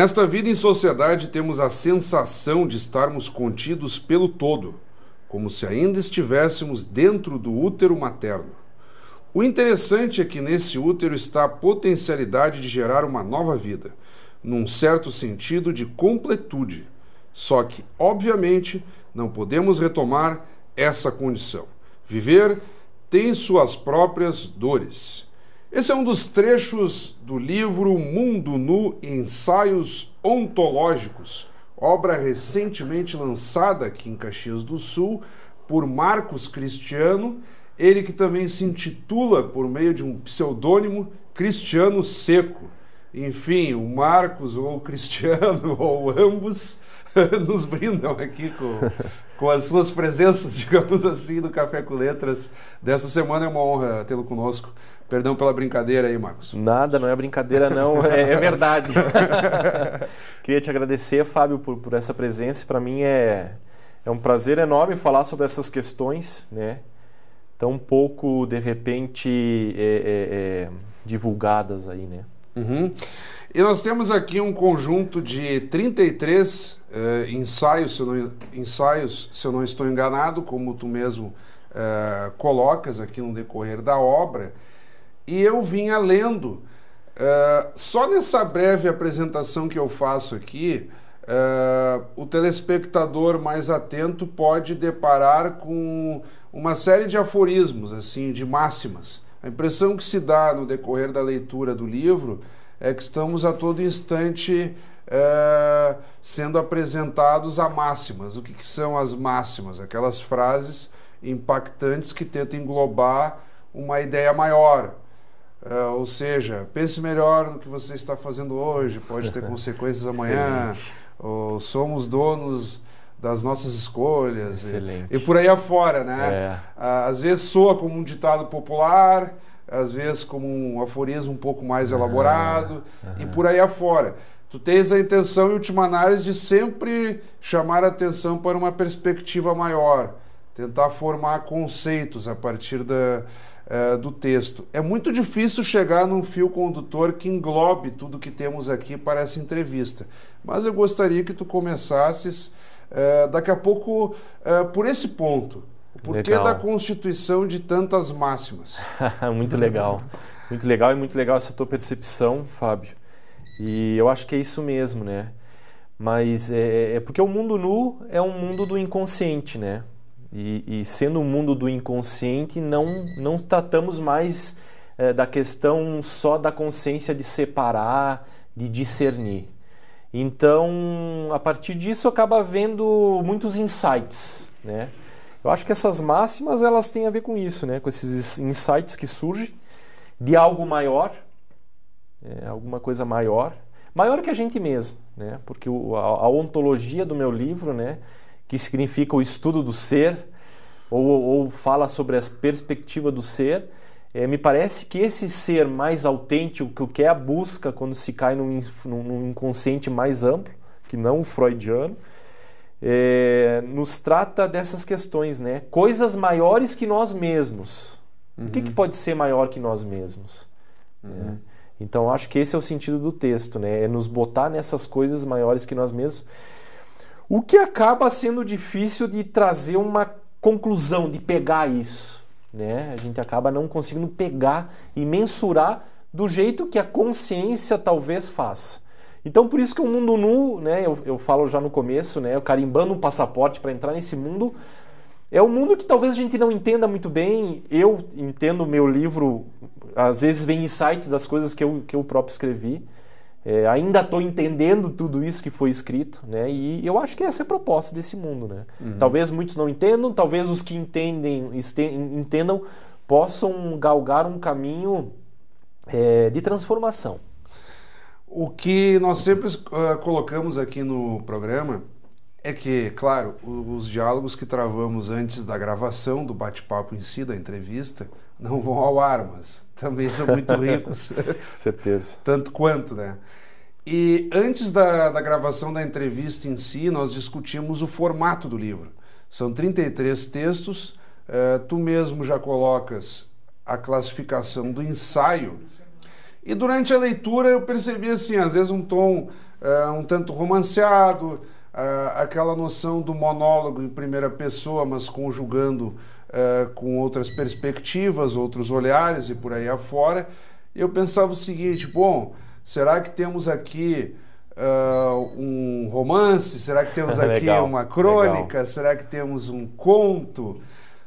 Nesta vida em sociedade temos a sensação de estarmos contidos pelo todo, como se ainda estivéssemos dentro do útero materno. O interessante é que nesse útero está a potencialidade de gerar uma nova vida, num certo sentido de completude. Só que, obviamente, não podemos retomar essa condição. Viver tem suas próprias dores. Esse é um dos trechos do livro Mundo Nu Ensaios Ontológicos, obra recentemente lançada aqui em Caxias do Sul por Marcos Cristiano, ele que também se intitula por meio de um pseudônimo Cristiano Seco. Enfim, o Marcos ou o Cristiano ou ambos nos brindam aqui com, com as suas presenças, digamos assim, do Café com Letras. Dessa semana é uma honra tê-lo conosco. Perdão pela brincadeira aí, Marcos. Nada, não é brincadeira, não, é, é verdade. Queria te agradecer, Fábio, por, por essa presença. Para mim é, é um prazer enorme falar sobre essas questões, né? Tão pouco, de repente, é, é, é divulgadas aí, né? Uhum. E nós temos aqui um conjunto de 33 uh, ensaios, se não, ensaios, se eu não estou enganado, como tu mesmo uh, colocas aqui no decorrer da obra, e eu vinha lendo. Uh, só nessa breve apresentação que eu faço aqui, o telespectador mais atento pode deparar com uma série de aforismos, assim, de máximas. A impressão que se dá no decorrer da leitura do livro é que estamos a todo instante é, sendo apresentados a máximas. O que, que, são as máximas? Aquelas frases impactantes que tentam englobar uma ideia maior. É, ou seja, pense melhor no que você está fazendo hoje, pode ter consequências amanhã. ou somos donos das nossas escolhas. Excelente. E, e por aí afora, né? É. Às vezes soa como um ditado popular, às vezes como um aforismo um pouco mais elaborado uhum. e por aí afora. Tu tens a intenção, em última análise, de sempre chamar a atenção para uma perspectiva maior, tentar formar conceitos a partir da, uh, do texto. É muito difícil chegar num fio condutor que englobe tudo que temos aqui para essa entrevista, mas eu gostaria que tu começasses uh, daqui a pouco uh, por esse ponto. O porquê legal. da constituição de tantas máximas? muito legal. Muito legal e muito legal essa tua percepção, Fábio. E eu acho que é isso mesmo, né? Mas é, é porque o mundo nu é um mundo do inconsciente, né? E, e sendo um mundo do inconsciente, não, não tratamos mais é, da questão só da consciência de separar, de discernir. Então, a partir disso, acaba havendo muitos insights, né? Eu acho que essas máximas elas têm a ver com isso, né? Com esses insights que surgem de algo maior, é, alguma coisa maior, maior que a gente mesmo, né? Porque o, a, a, ontologia do meu livro, né? Que significa o estudo do ser ou, ou fala sobre a perspectiva do ser, é, me parece que esse ser mais autêntico, que é a busca quando se cai num, num inconsciente mais amplo, que não o freudiano, é, nos trata dessas questões, né? Coisas maiores que nós mesmos. Uhum. O que, que, uhum. pode ser maior que nós mesmos? Uhum. É. Então, acho que esse é o sentido do texto, né? É nos botar nessas coisas maiores que nós mesmos. O que acaba sendo difícil de trazer uma conclusão, de pegar isso, né? A gente acaba não conseguindo pegar e mensurar do jeito que a consciência talvez faça. Então, por isso que o mundo nu, né, eu, eu falo já no começo, né, eu carimbando um passaporte para entrar nesse mundo, é um mundo que talvez a gente não entenda muito bem. Eu entendo o meu livro, às vezes vem insights das coisas que eu, que eu próprio escrevi. É, ainda estou entendendo tudo isso que foi escrito, né? E eu acho que essa é a proposta desse mundo, né? Uhum. Talvez muitos não entendam, talvez os que entendem, entendam possam galgar um caminho é, de transformação. O que nós sempre uh, colocamos aqui no programa é que, claro, os diálogos que travamos antes da gravação, do bate-papo em si, da entrevista, não vão ao ar, mas também são muito ricos. Certeza. Tanto quanto, né? E antes da, da gravação da entrevista em si, nós discutimos o formato do livro. São 33 textos, uh, tu mesmo já colocas a classificação do ensaio e durante a leitura eu percebi assim, às vezes um tom uh, um tanto romanceado, uh, aquela noção do monólogo em primeira pessoa, mas conjugando com outras perspectivas, outros olhares e por aí afora. Eu pensava o seguinte: bom, será que temos aqui uh, um romance? Será que temos aqui legal, uma crônica? Legal. Será que temos um conto?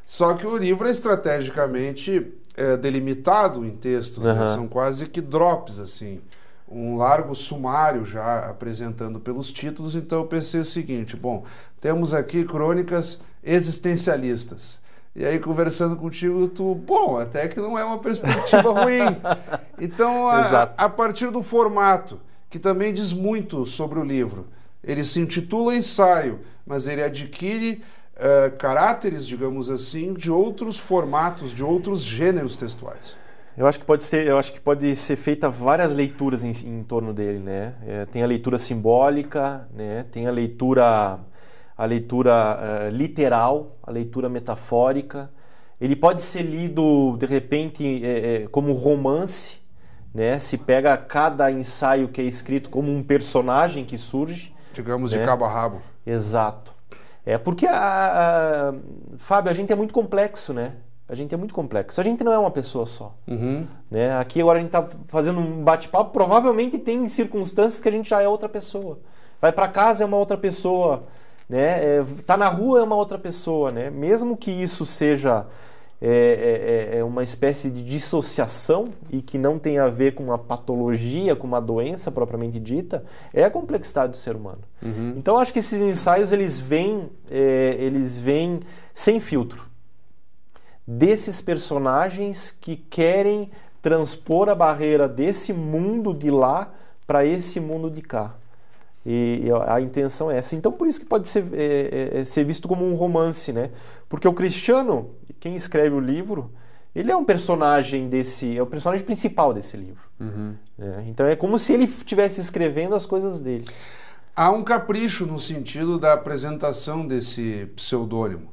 Só que o livro é estrategicamente é, delimitado em textos, uhum. né? são quase que drops, assim. Um largo sumário já apresentando pelos títulos, então eu pensei o seguinte: bom, temos aqui crônicas existencialistas. E aí, conversando contigo, tu, bom, até que não é uma perspectiva ruim. Então, a, a, partir do formato, que também diz muito sobre o livro, ele se intitula ensaio, mas ele adquire uh, caráteres, digamos assim, de outros formatos, de outros gêneros textuais. Eu acho que pode ser, eu acho que pode ser feita várias leituras em, em torno dele, né? É, tem a leitura simbólica, né? Tem a leitura a leitura uh, literal, a leitura metafórica. Ele pode ser lido, de repente, é, é, como romance, né? se pega cada ensaio que é escrito como um personagem que surge. Digamos né? de cabo a rabo. Exato. É porque, a, a, Fábio, a gente é muito complexo, né? A gente é muito complexo. A gente não é uma pessoa só. Uhum. Né? Aqui agora a gente está fazendo um bate-papo. Provavelmente tem circunstâncias que a gente já é outra pessoa. Vai para casa é uma outra pessoa né? É, tá na rua é uma outra pessoa, né? Mesmo que isso seja é, é, é, é, uma espécie de dissociação e que não tem a ver com uma patologia, com uma doença propriamente dita, é a complexidade do ser humano. Uhum. Então acho que esses ensaios eles vêm, é, eles vêm sem filtro desses personagens que querem transpor a barreira desse mundo de lá para esse mundo de cá. E a intenção é essa. Então, por isso que pode ser, é, é, é, ser visto como um romance, né? Porque o Cristiano, quem escreve o livro, ele é um personagem desse, é o personagem principal desse livro. Uhum. É, então é como se ele estivesse escrevendo as coisas dele. Há um capricho no sentido da apresentação desse pseudônimo.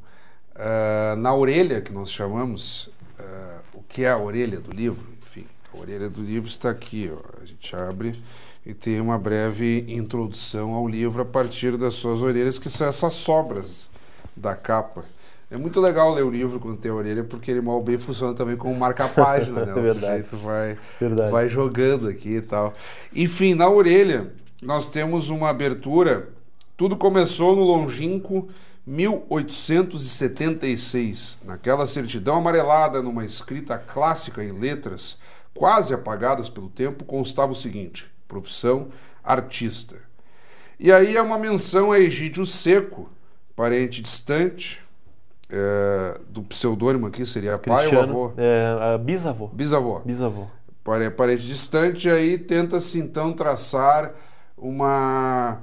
Uh, na orelha, que nós chamamos, uh, o que é a orelha do livro? A orelha do livro está aqui. Ó. A gente abre e tem uma breve introdução ao livro a partir das suas orelhas, que são essas sobras da capa. É muito legal ler o livro quando tem a orelha, porque ele mal bem funciona também como marca-página, né? O Verdade. sujeito vai, vai jogando aqui e tal. Enfim, na orelha nós temos uma abertura. Tudo começou no longínquo 1876. Naquela certidão amarelada, numa escrita clássica em letras, quase apagadas pelo tempo, constava o seguinte: profissão artista. E aí é uma menção a Egídio Seco, parente distante, é, do pseudônimo aqui seria Cristiano, pai ou avô? É, bisavô. Bisavô. Bisavô. Parente distante, aí tenta-se então traçar uma,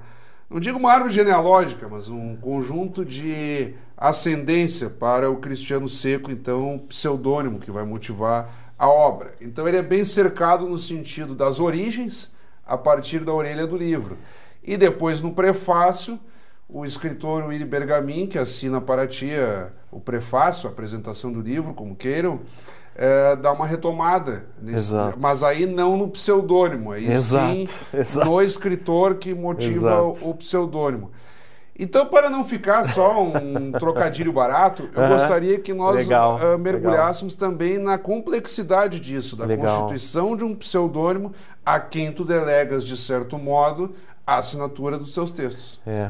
não digo uma árvore genealógica, mas um conjunto de ascendência para o Cristiano Seco, então pseudônimo que vai motivar a obra. Então ele é bem cercado no sentido das origens, a partir da orelha do livro. E depois, no prefácio, o escritor Willy Bergamin, que assina para ti o prefácio, a apresentação do livro, como queiram, é, dá uma retomada. Nesse, mas aí não no pseudônimo, aí exato, sim exato. no escritor que motiva o, o pseudônimo. Então, para não ficar só um trocadilho barato, eu uhum. gostaria que nós legal, uh, mergulhássemos legal. também na complexidade disso, da legal. constituição de um pseudônimo a quem tu delegas, de certo modo, a assinatura dos seus textos. É.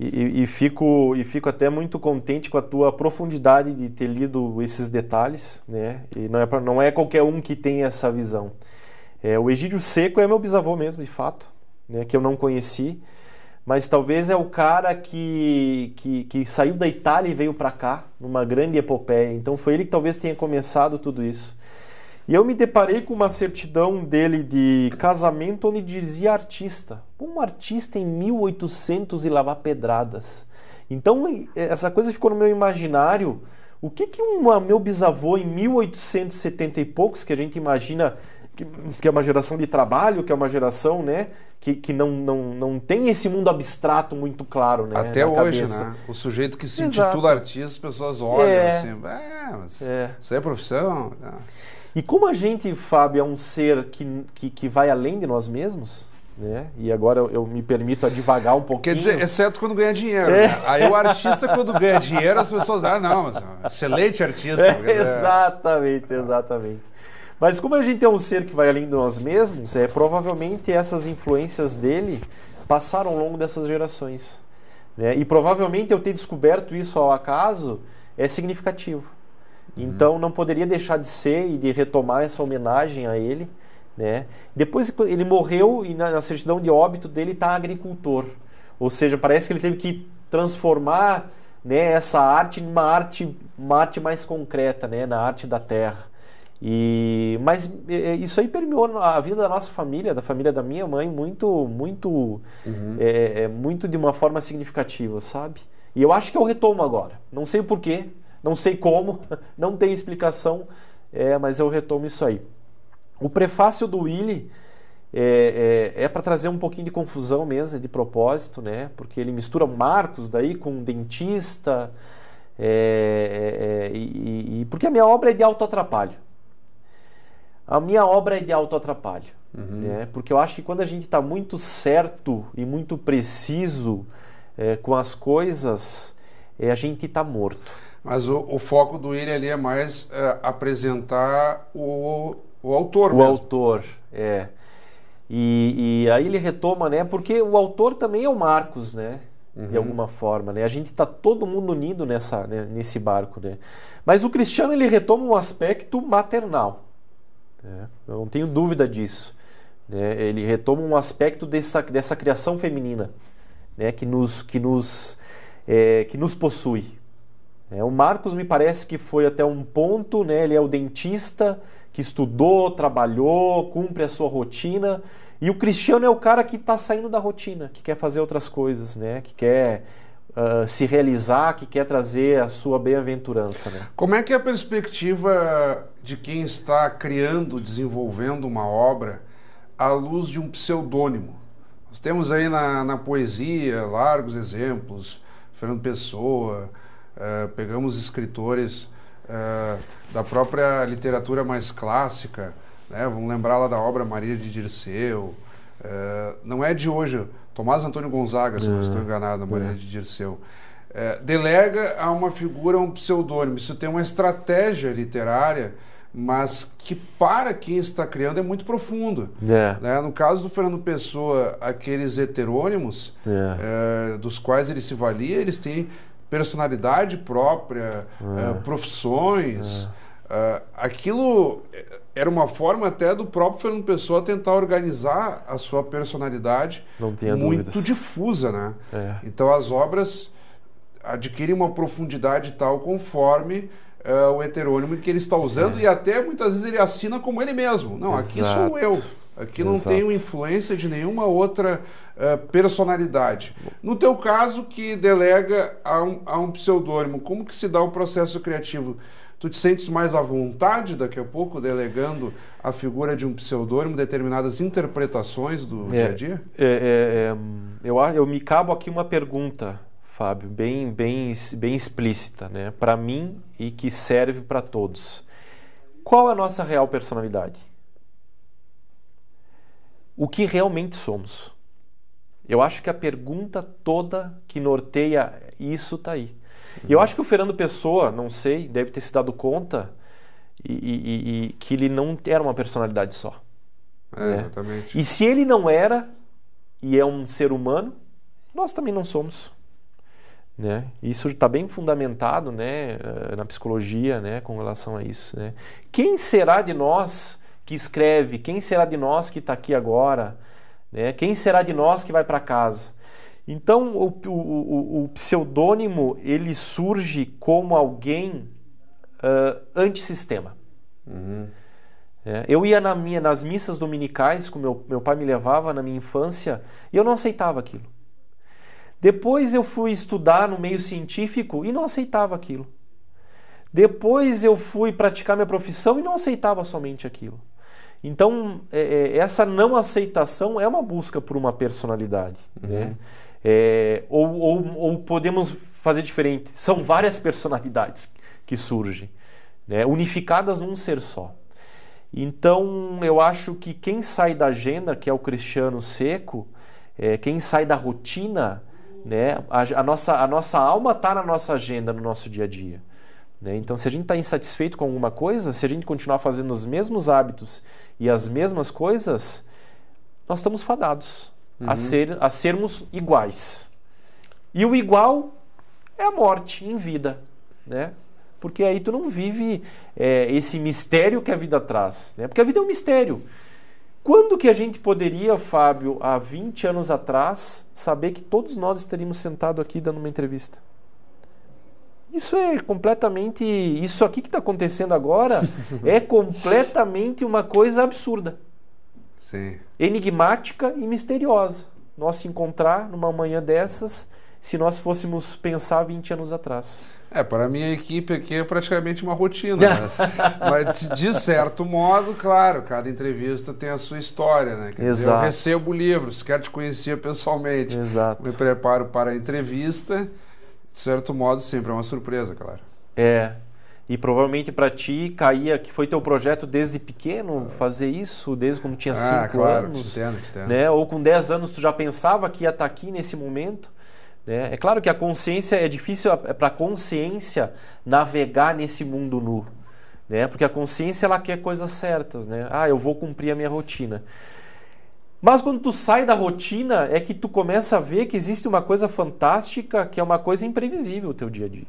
E, e, fico, e fico até muito contente com a tua profundidade de ter lido esses detalhes, né? E não é, pra, não é qualquer um que tem essa visão. É, o Egídio Seco é meu bisavô mesmo, de fato, né? Que eu não conheci mas talvez é o cara que, que, que saiu da Itália e veio para cá, numa grande epopeia. Então foi ele que talvez tenha começado tudo isso. E eu me deparei com uma certidão dele de casamento onde dizia artista. Um artista em 1800 e lavar pedradas. Então essa coisa ficou no meu imaginário. O que que um meu bisavô em 1870 e poucos, que a gente imagina que, que é uma geração de trabalho, que é uma geração, né, que, que não, não, não tem esse mundo abstrato muito claro, né? Até hoje, cabeça. né? O sujeito que se Exato. intitula artista, as pessoas olham é. assim, é, mas é. isso é profissão. E como a gente, Fábio, é um ser que, que, que vai além de nós mesmos, né? E agora eu, eu me permito a divagar um pouquinho. Quer dizer, exceto quando ganha dinheiro. É. Né? Aí o artista, quando ganha dinheiro, as pessoas ah, não, mas excelente artista. É, exatamente, exatamente. Mas como a gente é um ser que vai além de nós mesmos, é provavelmente essas influências dele passaram ao longo dessas gerações. Né? E provavelmente eu ter descoberto isso ao acaso é significativo. Uhum. Então não poderia deixar de ser e de retomar essa homenagem a ele né? Depois ele morreu e na, na certidão de óbito dele está agricultor. Ou seja, parece que ele teve que transformar né, essa arte numa arte, uma arte mais concreta, né, na arte da terra. E, mas isso aí permeou a vida da nossa família, da família da minha mãe, muito, muito, uhum. é, é, muito de uma forma significativa, sabe? E eu acho que eu retomo agora. Não sei o porquê, não sei como, não tem explicação, é, mas eu retomo isso aí. O prefácio do Willy é, é, é para trazer um pouquinho de confusão mesmo, de propósito, né? Porque ele mistura Marcos daí com um dentista, é, é, é e, e, porque a minha obra é de autoatrapalho. A minha obra é de autoatrapalho. Uhum. Né? Porque eu acho que quando a gente está muito certo e muito preciso é, com as coisas, a gente está morto. Mas o, o, foco do William ali é mais apresentar o o autor o mesmo. autor, é. E, e, aí ele retoma, né? Porque o autor também é o Marcos, né? Uhum. De alguma forma, né? A gente está todo mundo unido nessa, né? nesse barco, né? Mas o Cristiano ele retoma um aspecto maternal. Né? Eu não tenho dúvida disso. Né? Ele retoma um aspecto dessa, dessa criação feminina, né? Que nos que nos é, que nos possui. É, o Marcos me parece que foi até um ponto, né? Ele é o dentista que estudou, trabalhou, cumpre a sua rotina. E o cristiano é o cara que está saindo da rotina, que quer fazer outras coisas, né? Que quer uh, se realizar, que quer trazer a sua bem-aventurança. Né? Como é que é a perspectiva de quem está criando, desenvolvendo uma obra à luz de um pseudônimo? Nós temos aí na, na poesia largos exemplos, Fernando Pessoa, uh, pegamos escritores uh, da própria literatura mais clássica, né? vamos lembrar lá da obra Maria de Dirceu, uh, não é de hoje, Tomás Antônio Gonzaga, se não estou enganado, Maria de Dirceu, uh, delega a uma figura um pseudônimo, isso tem uma estratégia literária, mas que para quem está criando é muito profundo. Yeah. Né? No caso do Fernando Pessoa, aqueles heterônimos, yeah. dos quais ele se valia, eles têm personalidade própria, é. profissões. É. Aquilo era uma forma até do próprio Fernando Pessoa tentar organizar a sua personalidade muito dúvidas. difusa, né? É. Então as obras adquirem uma profundidade tal conforme uh, o heterônimo que ele está usando é. e até muitas vezes ele assina como ele mesmo. Não, Exato. aqui sou eu. Aqui não Exato. tenho influência de nenhuma outra uh, personalidade. No teu caso, que delega a um, a um pseudônimo, como que se dá o processo criativo? Tu te sentes mais à vontade daqui a pouco delegando a figura de um pseudônimo, determinadas interpretações do é, dia a dia? É, é, é eu, eu me cabo aqui uma pergunta, Fábio, bem, bem, bem explícita, né? para mim e que serve para todos. Qual é a nossa real personalidade? o que realmente somos. Eu acho que a pergunta toda que norteia isso está aí. E eu acho que o Fernando Pessoa, não sei, deve ter se dado conta e, e, e que ele não era uma personalidade só. É, né? Exatamente. E se ele não era e é um ser humano, nós também não somos. Né? Isso está bem fundamentado né, eh, na psicologia né, com relação a isso. Né? Quem será de nós que escreve, quem será de nós que está aqui agora? Né? Quem será de nós que vai para casa? Então, o, o, o, pseudônimo ele surge como alguém uh, antissistema. Uhum. É, eu ia na minha, nas missas dominicais, que meu, meu pai me levava na minha infância, e eu não aceitava aquilo. Depois eu fui estudar no meio científico e não aceitava aquilo. Depois eu fui praticar minha profissão e não aceitava somente aquilo. Então, é, é, essa não aceitação é uma busca por uma personalidade. Uhum. Né? É, ou, ou, ou, podemos fazer diferente: são várias personalidades que surgem, né? unificadas num ser só. Então, eu acho que quem sai da agenda, que é o cristiano seco, é, quem sai da rotina, né, a, a nossa, a nossa alma está na nossa agenda, no nosso dia a dia. Né? Então, se a gente está insatisfeito com alguma coisa, se a gente continuar fazendo os mesmos hábitos e as mesmas coisas, nós estamos fadados uhum. a, ser, a sermos iguais. E o igual é a morte em vida, né? Porque aí tu não vive é, esse mistério que a vida traz, né? Porque a vida é um mistério. Quando que a gente poderia, Fábio, há 20 anos atrás, saber que todos nós estaríamos sentados aqui dando uma entrevista? Isso é completamente. Isso aqui que está acontecendo agora é completamente uma coisa absurda. Sim. Enigmática e misteriosa. Nós se encontrar numa manhã dessas, se nós fôssemos pensar 20 anos atrás. É, para a minha equipe aqui é praticamente uma rotina, mas, mas, de certo modo, claro, cada entrevista tem a sua história, né? Quer Exato. Dizer, eu recebo livros, quero te conhecer pessoalmente, Exato. me preparo para a entrevista, de certo modo sempre é uma surpresa, claro. É, e provavelmente para ti caía que foi teu projeto desde pequeno fazer isso, desde quando tinha 5 ah, claro, anos. Te entendo, te entendo. Né? Ou com 10 anos tu já pensava que ia estar tá aqui nesse momento. Né? É claro que a consciência é difícil é para a consciência navegar nesse mundo nu. Né? Porque a consciência ela quer coisas certas. Né? Ah, eu vou cumprir a minha rotina. Mas quando tu sai da rotina é que tu começa a ver que existe uma coisa fantástica, que é uma coisa imprevisível o teu dia a dia.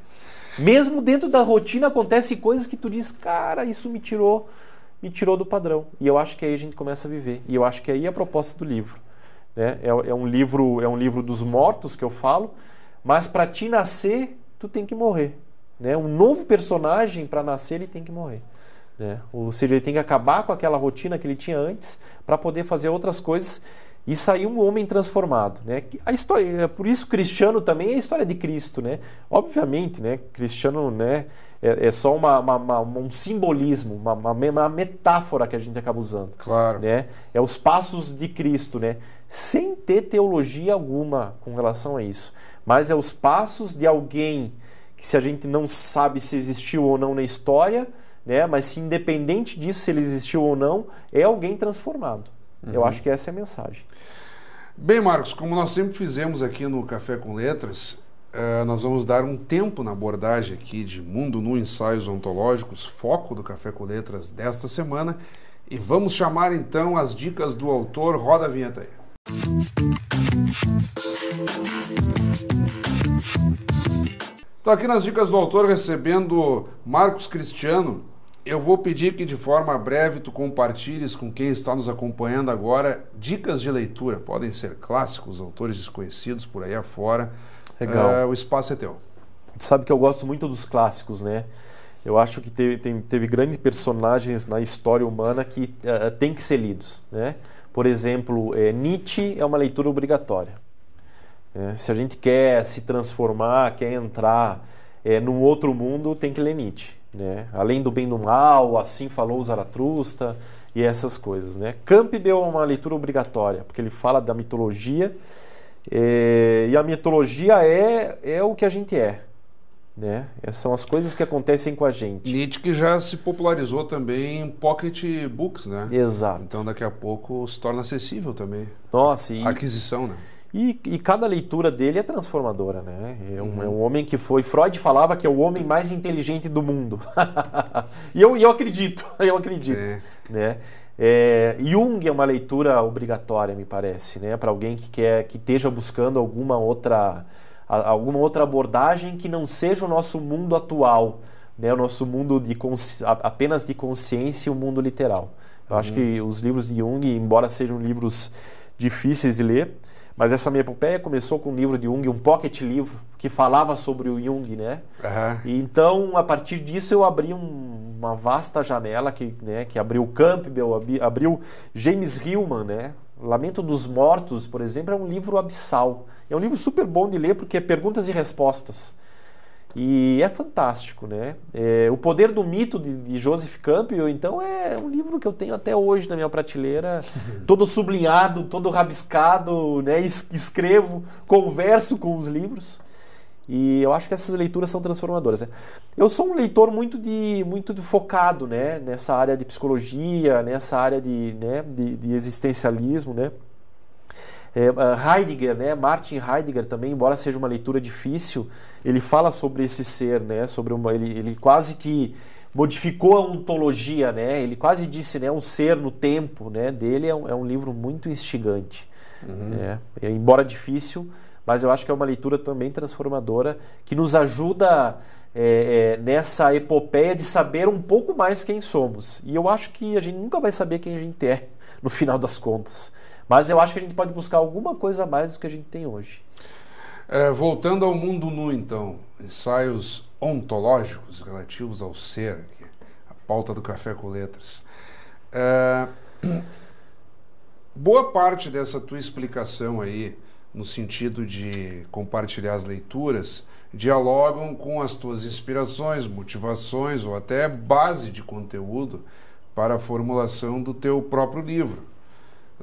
Mesmo dentro da rotina acontecem coisas que tu diz, cara, isso me tirou, me tirou do padrão. E eu acho que aí a gente começa a viver. E eu acho que aí é a proposta do livro. Né? É, é um livro, é um livro dos mortos que eu falo, mas para ti nascer, tu tem que morrer. Né? Um novo personagem para nascer ele tem que morrer. Né? Ou seja, ele tem que acabar com aquela rotina que ele tinha antes para poder fazer outras coisas e sair um homem transformado, né? A história, é por isso cristiano também é a história de Cristo, né? Obviamente, né? Cristiano, né? É, é só uma, uma, uma, um simbolismo, uma, uma, metáfora que a gente acaba usando. Claro. Né? É os passos de Cristo, né? Sem ter teologia alguma com relação a isso, mas é os passos de alguém que se a gente não sabe se existiu ou não na história, né? Mas se independente disso se ele existiu ou não, é alguém transformado. Uhum. Eu acho que essa é a mensagem. Bem, Marcos, como nós sempre fizemos aqui no Café com Letras, uh, nós vamos dar um tempo na abordagem aqui de Mundo no Ensaios Ontológicos, foco do Café com Letras desta semana, e vamos chamar então as dicas do autor. Roda a vinheta aí. Estou aqui nas dicas do autor recebendo Marcos Cristiano, eu vou pedir que de forma breve tu compartilhes com quem está nos acompanhando agora dicas de leitura. Podem ser clássicos, autores desconhecidos por aí afora. Legal. Uh, o espaço é teu. Tu sabe que eu gosto muito dos clássicos, né? Eu acho que teve, teve, teve grandes personagens na história humana que uh, têm que ser lidos, né? Por exemplo, é, Nietzsche é uma leitura obrigatória. É, se a gente quer se transformar, quer entrar é, num outro mundo, tem que ler Nietzsche. Né? Além do bem do mal, assim falou Zaratrusta e essas coisas. Né? Campbell é uma leitura obrigatória, porque ele fala da mitologia é, e a mitologia é, é o que a gente é. Né? Essas são as coisas que acontecem com a gente. Nietzsche que já se popularizou também em pocket books, né? Exato. Então daqui a pouco se torna acessível também. Nossa, e... aquisição, né? E, e, cada leitura dele é transformadora, né? É um, uhum. é um, homem que foi. Freud falava que é o homem mais inteligente do mundo. e eu, eu acredito, eu acredito. É. Né? É, Jung é uma leitura obrigatória, me parece, né? Para alguém que quer que esteja buscando alguma outra, alguma outra abordagem que não seja o nosso mundo atual, né? O nosso mundo de apenas de consciência e o mundo literal. Eu uhum. acho que os livros de Jung, embora sejam livros difíceis de ler, mas essa minha epopeia começou com um livro de Jung, um pocket livro, que falava sobre o Jung, né? Uhum. E então, a partir disso, eu abri um, uma vasta janela que, né, que abriu Campbell, abriu James Hillman, né? Lamento dos Mortos, por exemplo, é um livro abissal. É um livro super bom de ler porque é perguntas e respostas. E é fantástico, né? É, o Poder do Mito de, de, Joseph Campbell, então, é um livro que eu tenho até hoje na minha prateleira, todo sublinhado, todo rabiscado, né? Es escrevo, converso com os livros. E eu acho que essas leituras são transformadoras. Né? Eu sou um leitor muito de muito de focado, né, nessa área de psicologia, nessa área de, né, de, de existencialismo, né. É, Heidegger, né, Martin Heidegger também, embora seja uma leitura difícil, ele fala sobre esse ser, né, sobre uma, ele, ele quase que modificou a ontologia, né, ele quase disse, né, um ser no tempo, né, dele é um, é um livro muito instigante, uhum. né, embora difícil, mas eu acho que é uma leitura também transformadora que nos ajuda é, é, nessa epopeia de saber um pouco mais quem somos. E eu acho que a gente nunca vai saber quem a gente é no final das contas. Mas eu acho que a gente pode buscar alguma coisa a mais do que a gente tem hoje. É, voltando ao mundo nu, então, ensaios ontológicos relativos ao ser, a pauta do café com letras. É, boa parte dessa tua explicação aí no sentido de compartilhar as leituras, dialogam com as tuas inspirações, motivações ou até base de conteúdo para a formulação do teu próprio livro.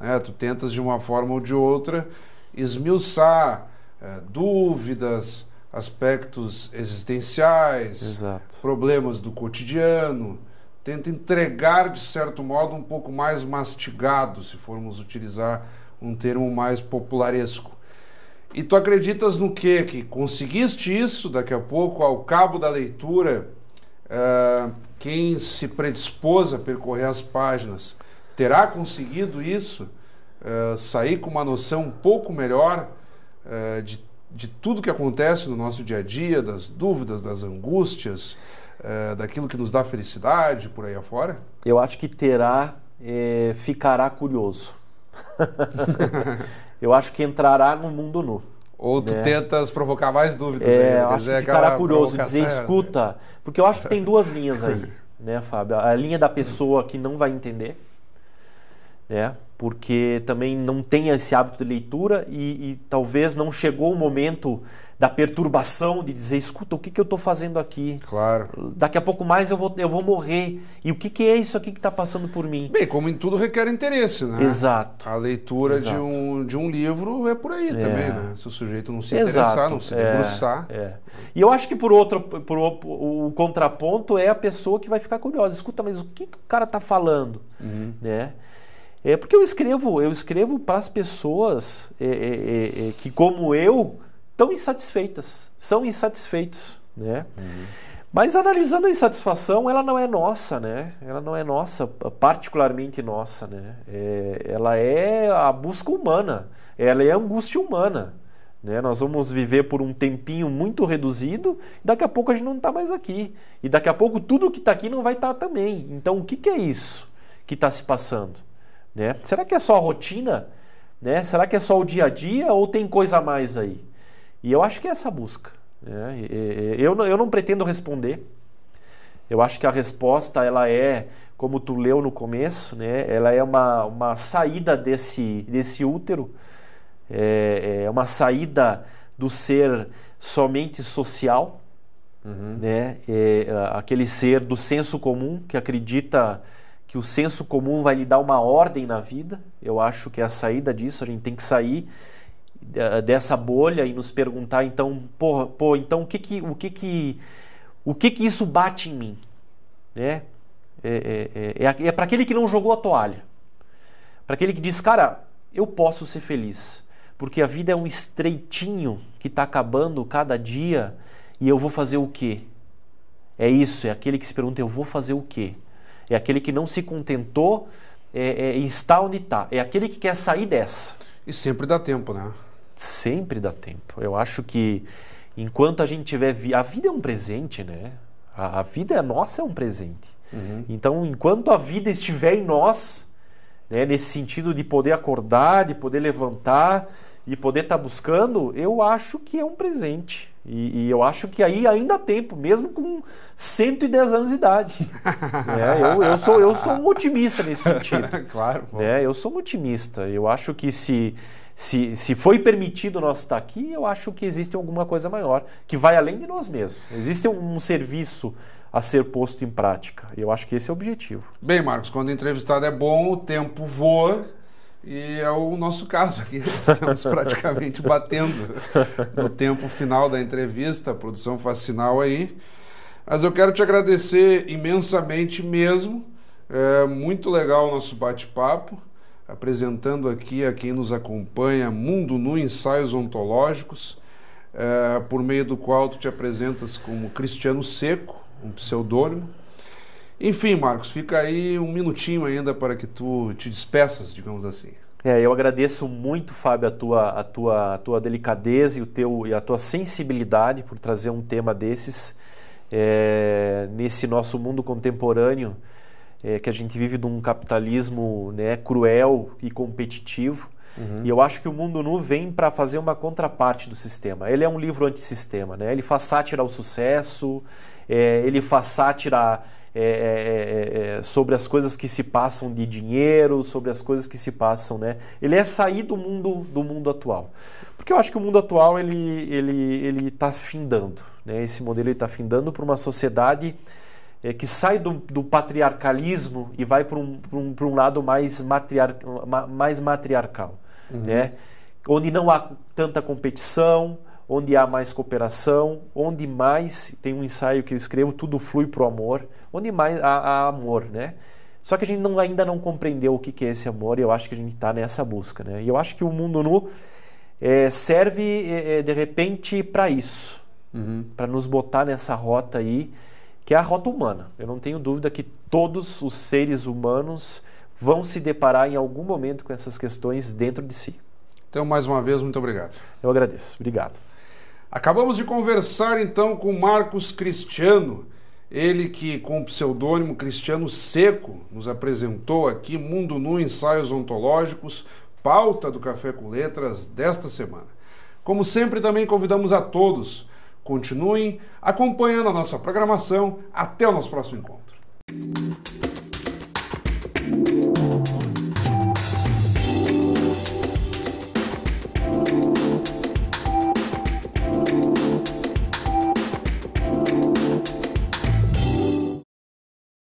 Né? Tu tentas de uma forma ou de outra esmiuçar é, dúvidas, aspectos existenciais, Exato. problemas do cotidiano. Tenta entregar, de certo modo, um pouco mais mastigado, se formos utilizar um termo mais popularesco. E tu acreditas no quê? Que conseguiste isso daqui a pouco, ao cabo da leitura, uh, quem se predispôs a percorrer as páginas terá conseguido isso, uh, sair com uma noção um pouco melhor uh, de, de tudo que acontece no nosso dia a dia, das dúvidas, das angústias, daquilo que nos dá felicidade por aí afora? Eu acho que terá, eh, ficará curioso. eu acho que entrará no mundo nu. Ou tu né? tentas provocar mais dúvidas é, acho que ficará curioso, dizer escuta, porque eu acho que tem duas linhas aí, né, Fábio? A linha da pessoa que não vai entender, né? Porque também não tem esse hábito de leitura e, e talvez não chegou o momento da perturbação de dizer, escuta, o que, que eu estou fazendo aqui? Claro. Daqui a pouco mais eu vou, eu vou morrer. E o que, que é isso aqui que está passando por mim? Bem, como em tudo requer interesse, né? Exato. A leitura De, um, de um livro é por aí é. também, né? Se o sujeito não se Exato. interessar, não se debruçar. É, é. E eu acho que por outro, por, o, o contraponto é a pessoa que vai ficar curiosa. Escuta, mas o que, que o cara está falando? Uhum. Né? É porque eu escrevo, eu escrevo para as pessoas é, é, é, que, como eu, estão insatisfeitas, são insatisfeitos, né? Uhum. Mas analisando a insatisfação, ela não é nossa, né? Ela não é nossa, particularmente nossa, né? É, ela é a busca humana, ela é a angústia humana. Né? Nós vamos viver por um tempinho muito reduzido, e daqui a pouco a gente não está mais aqui. E daqui a pouco tudo que está aqui não vai estar tá também. Então o que, que é isso que está se passando? Né? Será que é só a rotina? Né? Será que é só o dia a dia ou tem coisa a mais aí? E eu acho que é essa busca. Né? Eu, não, eu não pretendo responder. Eu acho que a resposta ela é, como tu leu no começo, né? ela é uma, uma saída desse, desse útero, é, é uma saída do ser somente social, uhum. né? É, aquele ser do senso comum que acredita que o senso comum vai lhe dar uma ordem na vida. Eu acho que é a saída disso, a gente tem que sair dessa bolha e nos perguntar então, pô, pô então o que que o que que o que que isso bate em mim, né? É, é, é, é, é para aquele que não jogou a toalha, para aquele que diz, cara, eu posso ser feliz, porque a vida é um estreitinho que está acabando cada dia e eu vou fazer o quê? É isso, é aquele que se pergunta, eu vou fazer o quê? É aquele que não se contentou é, é, está onde está, é aquele que quer sair dessa. E sempre dá tempo, né? Sempre dá tempo. Eu acho que enquanto a gente tiver. Vi... A vida é um presente, né? A, a vida é nossa é um presente. Uhum. Então, enquanto a vida estiver em nós, né, nesse sentido de poder acordar, de poder levantar e poder estar tá buscando, eu acho que é um presente. E, e, eu acho que aí ainda há tempo, mesmo com 110 anos de idade. é, eu, eu, sou, eu sou um otimista nesse sentido. claro. É, eu sou um otimista. Eu acho que se se, se foi permitido nós estar aqui, eu acho que existe alguma coisa maior, que vai além de nós mesmos. Existe um, um serviço a ser posto em prática. E eu acho que esse é o objetivo. Bem, Marcos, quando o entrevistado é bom, o tempo voa E é o nosso caso aqui. Estamos praticamente batendo no tempo final da entrevista. A produção faz sinal aí. Mas eu quero te agradecer imensamente mesmo. É muito legal o nosso bate-papo, apresentando aqui a quem nos acompanha Mundo Nu Ensaios Ontológicos, é, por meio do qual tu te apresentas como Cristiano Seco, um pseudônimo. Enfim, Marcos, fica aí um minutinho ainda para que tu te despeças, digamos assim. É, eu agradeço muito, Fábio, a tua, a tua, a tua delicadeza e, o teu, e a tua sensibilidade por trazer um tema desses é, nesse nosso mundo contemporâneo, é, que a gente vive de um capitalismo né, cruel e competitivo. Uhum. E eu acho que o Mundo Nu vem para fazer uma contraparte do sistema. Ele é um livro antissistema, né? Ele faz sátira ao sucesso, é, ele faz sátira é, é, é, é, sobre as coisas que se passam de dinheiro, sobre as coisas que se passam, né? Ele é sair do mundo do mundo atual, porque eu acho que o mundo atual ele ele ele está findando, né? Esse modelo está findando para uma sociedade é, que sai do, do, patriarcalismo e vai para um, um, um lado mais, matriar, mais matriarcal, uhum. né? Onde não há tanta competição, onde há mais cooperação, onde mais tem um ensaio que eu escrevo, tudo flui para o amor, onde mais há, há, amor, né? Só que a gente não, ainda não compreendeu o que, que é esse amor e eu acho que a gente está nessa busca, né? E eu acho que o mundo nu é, serve é, é de repente para isso, uhum. para nos botar nessa rota aí, que é a rota humana. Eu não tenho dúvida que todos os seres humanos vão se deparar em algum momento com essas questões dentro de si. Então, mais uma vez, muito obrigado. Eu agradeço. Obrigado. Acabamos de conversar então com Marcos Cristiano, ele que com o pseudônimo Cristiano Seco nos apresentou aqui Mundo Nu Ensaios Ontológicos, pauta do Café com Letras desta semana. Como sempre, também convidamos a todos, continuem acompanhando a nossa programação. Até o nosso próximo encontro.